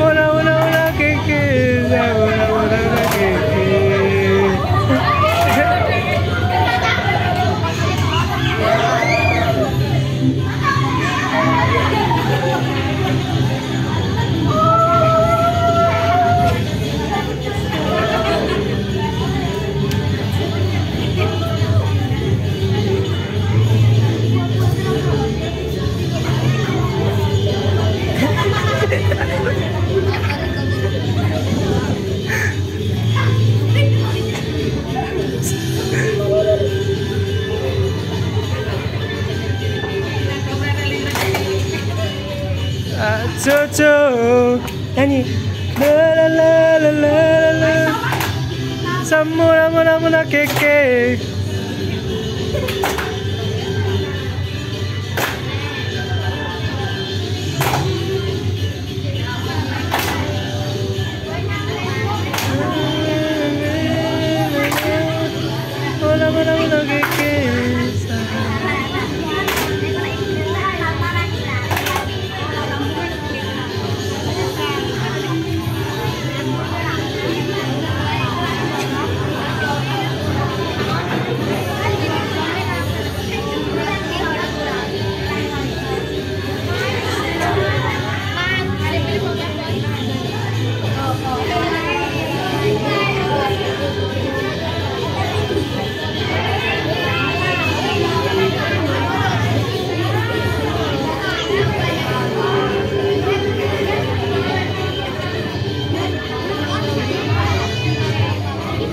What? 쪼쪼 아니 라라라라라라. 선물 아무나 아무나 깨깨